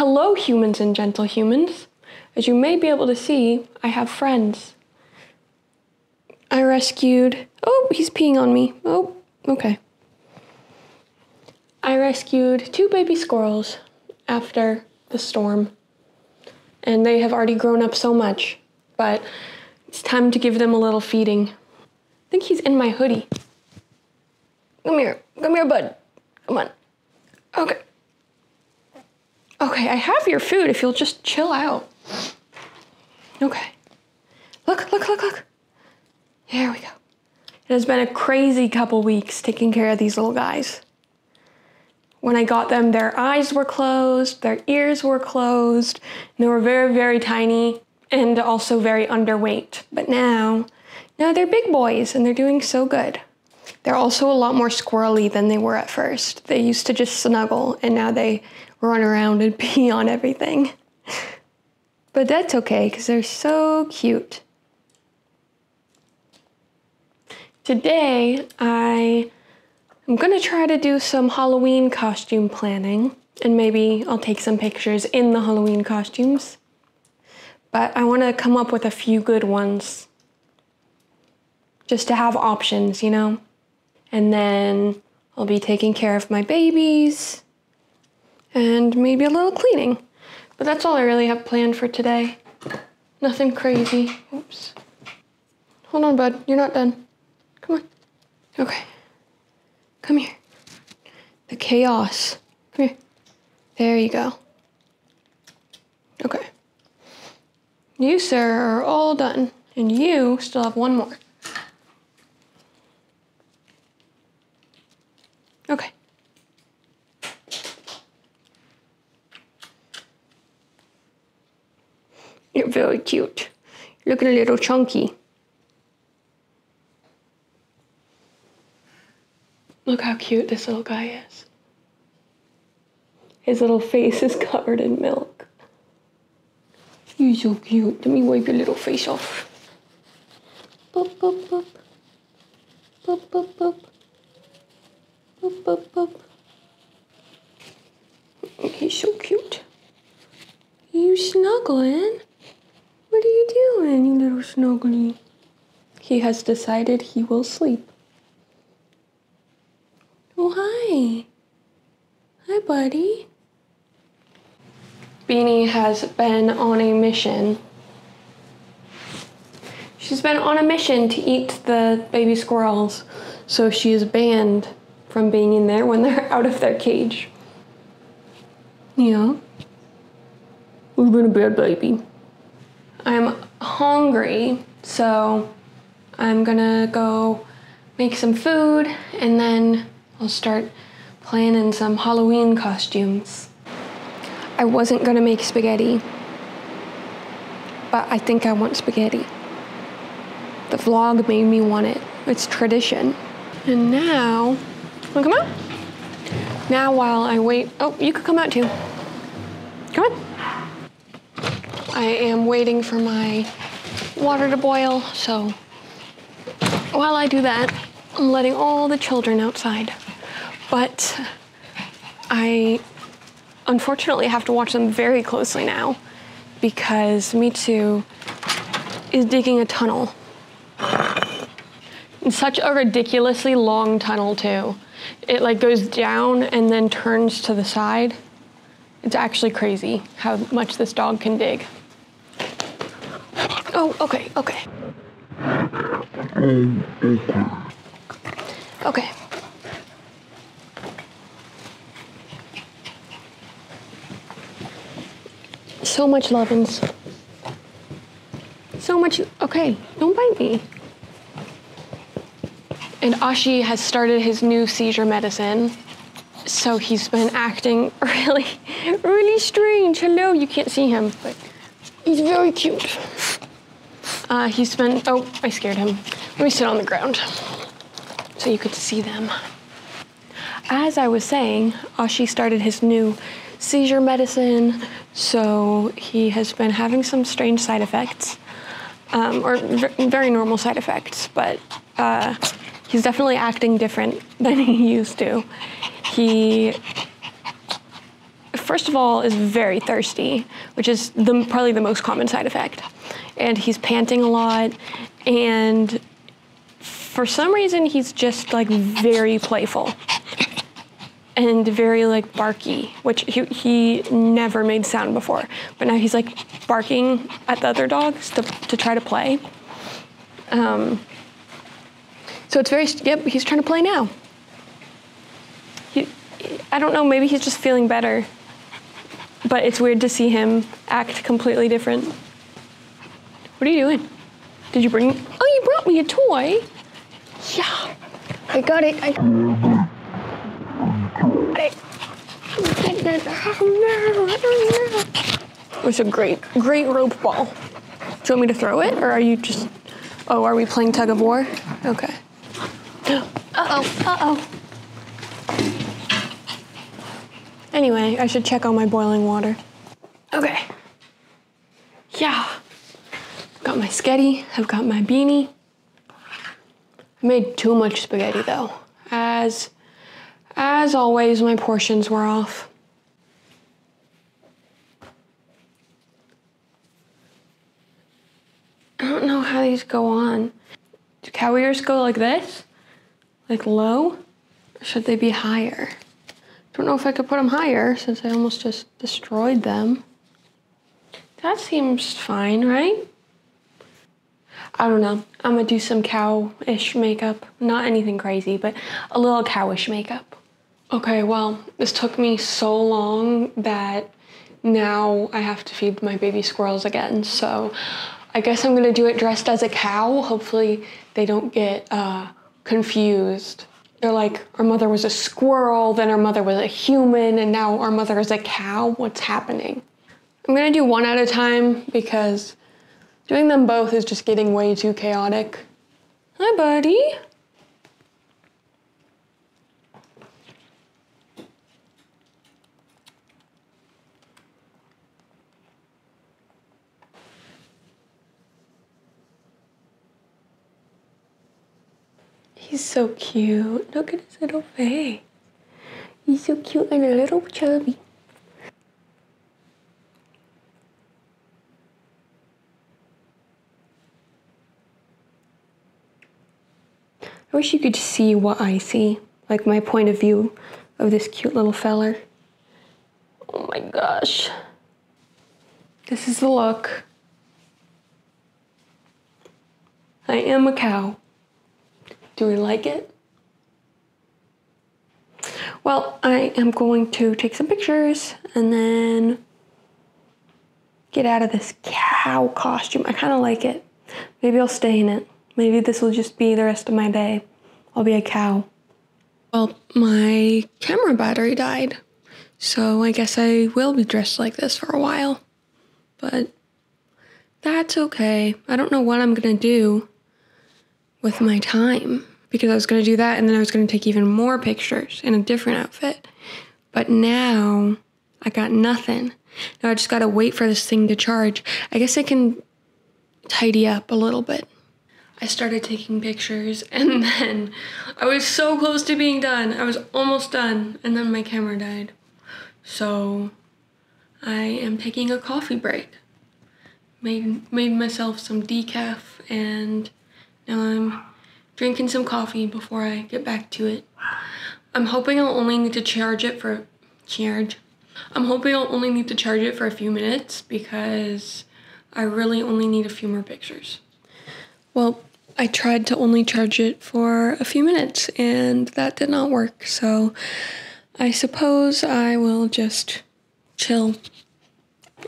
Hello, humans and gentle humans. As you may be able to see, I have friends. I rescued. Oh, he's peeing on me. Oh, okay. I rescued two baby squirrels after the storm. And they have already grown up so much, but it's time to give them a little feeding. I think he's in my hoodie. Come here. Come here, bud. Come on. Okay. Okay, I have your food if you'll just chill out. Okay. Look, look, look, look. There we go. It has been a crazy couple weeks taking care of these little guys. When I got them, their eyes were closed, their ears were closed, and they were very, very tiny and also very underweight. But now, now they're big boys and they're doing so good. They're also a lot more squirrely than they were at first. They used to just snuggle and now they run around and pee on everything. But that's okay because they're so cute. Today, I am going to try to do some Halloween costume planning and maybe I'll take some pictures in the Halloween costumes. But I want to come up with a few good ones just to have options, you know? And then I'll be taking care of my babies and maybe a little cleaning. But that's all I really have planned for today. Nothing crazy. Oops. Hold on, bud. You're not done. Come on. Okay. Come here. The chaos. Come here. There you go. Okay. You, sir, are all done. And you still have one more. Okay. You're very cute. Looking a little chunky. Look how cute this little guy is. His little face is covered in milk. You're so cute. Let me wipe your little face off. Boop, boop, boop. Boop, boop, boop. Boop, boop, boop. He's so cute. You snuggling? Snuggly? He has decided he will sleep. Oh, hi. Hi, buddy. Beanie has been on a mission. She's been on a mission to eat the baby squirrels, so she is banned from being in there when they're out of their cage. Yeah. We've been a bad baby. I'm hungry, so I'm gonna go make some food and then I'll start planning some Halloween costumes. I wasn't gonna make spaghetti, but I think I want spaghetti. The vlog made me want it. It's tradition. And now, wanna come out? Now while I wait, oh, you could come out too. Come on. I am waiting for my water to boil, so while I do that, I'm letting all the children outside. But I unfortunately have to watch them very closely now because Mitsu is digging a tunnel. It's such a ridiculously long tunnel too. It like goes down and then turns to the side. It's actually crazy how much this dog can dig. Oh, okay, okay. Okay. So much lovin's. So much. Okay, don't bite me. And Ashi has started his new seizure medicine. So he's been acting really, really strange. Hello, you can't see him, but he's very cute. Uh, he's been, oh, I scared him. Let me sit on the ground so you could see them. As I was saying, Ashi started his new seizure medicine, so he has been having some strange side effects, um, or very normal side effects, but uh, he's definitely acting different than he used to. He first of all, is very thirsty, which is the, probably the most common side effect. And he's panting a lot, and for some reason, he's just like very playful and very like barky, which he, he never made sound before. But now he's like barking at the other dogs to, to try to play. Um, so it's very, yep, he's trying to play now. He, I don't know, maybe he's just feeling better. But it's weird to see him act completely different. What are you doing? Did you bring, oh, you brought me a toy? Yeah, I got it. I got it. It was a great, great rope ball. Do you want me to throw it, or are you just? Oh, are we playing tug of war? Okay. Uh oh. Uh oh. Anyway, I should check on my boiling water. Okay. Yeah. I've got my sketty. I've got my beanie. I made too much spaghetti though. As as always, my portions were off. I don't know how these go on. Do cow ears go like this? Like low? Or should they be higher? Don't know if I could put them higher since I almost just destroyed them. That seems fine, right? I don't know. I'm gonna do some cow-ish makeup. Not anything crazy, but a little cowish makeup. Okay, well, this took me so long that now I have to feed my baby squirrels again. So I guess I'm gonna do it dressed as a cow. Hopefully they don't get uh, confused. They're like, our mother was a squirrel, then our mother was a human, and now our mother is a cow. What's happening? I'm gonna do one at a time because Doing them both is just getting way too chaotic. Hi, buddy. He's so cute. Look at his little face. He's so cute and a little chubby. I wish you could see what I see, like my point of view of this cute little feller. Oh my gosh. This is the look. I am a cow. Do we like it? Well, I am going to take some pictures and then get out of this cow costume. I kind of like it. Maybe I'll stay in it. Maybe this will just be the rest of my day. I'll be a cow. Well, my camera battery died, so I guess I will be dressed like this for a while. But that's okay. I don't know what I'm gonna do with my time because I was gonna do that and then I was gonna take even more pictures in a different outfit. But now I got nothing. Now I just gotta wait for this thing to charge. I guess I can tidy up a little bit. I started taking pictures and then I was so close to being done. I was almost done and then my camera died. So I am taking a coffee break. Made, made myself some decaf and now I'm drinking some coffee before I get back to it. I'm hoping I'll only need to charge it for, charge. I'm hoping I'll only need to charge it for a few minutes because I really only need a few more pictures. Well, I tried to only charge it for a few minutes and that did not work. So I suppose I will just chill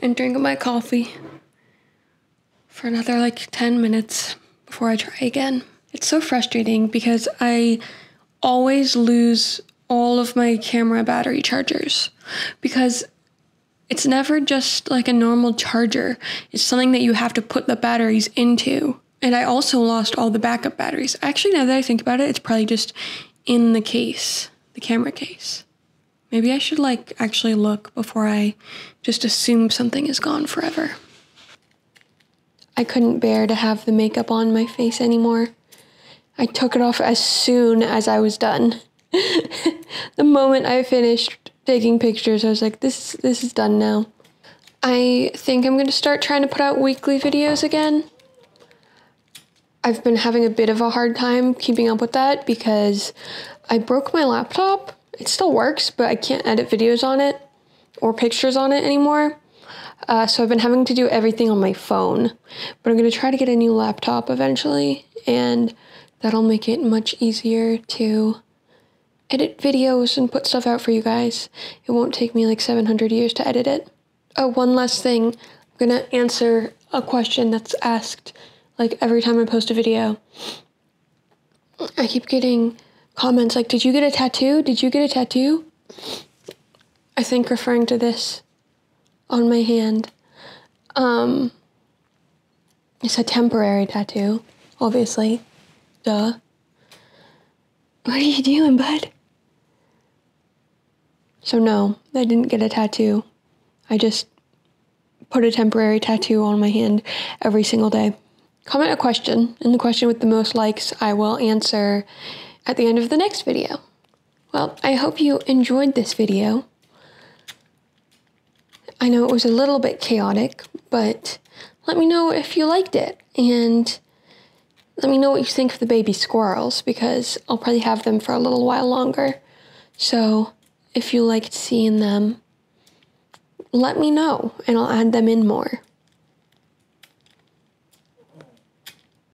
and drink my coffee for another like 10 minutes before I try again. It's so frustrating because I always lose all of my camera battery chargers because it's never just like a normal charger. It's something that you have to put the batteries into. And I also lost all the backup batteries. Actually, now that I think about it, it's probably just in the case, the camera case. Maybe I should like actually look before I just assume something is gone forever. I couldn't bear to have the makeup on my face anymore. I took it off as soon as I was done. the moment I finished taking pictures. I was like, this this is done now. I think I'm gonna start trying to put out weekly videos again. I've been having a bit of a hard time keeping up with that because I broke my laptop. It still works, but I can't edit videos on it or pictures on it anymore. Uh, so I've been having to do everything on my phone. But I'm gonna try to get a new laptop eventually, and that'll make it much easier to edit videos and put stuff out for you guys. It won't take me like 700 years to edit it. Oh, one last thing. I'm gonna answer a question that's asked like every time I post a video. I keep getting comments like, Did you get a tattoo? Did you get a tattoo? I think referring to this on my hand. Um, it's a temporary tattoo, obviously. Duh. What are you doing, bud? So, no, I didn't get a tattoo. I just put a temporary tattoo on my hand every single day. Comment a question, and the question with the most likes I will answer at the end of the next video. Well, I hope you enjoyed this video. I know it was a little bit chaotic, but let me know if you liked it, and let me know what you think of the baby squirrels, because I'll probably have them for a little while longer. So, if you liked seeing them, let me know and I'll add them in more.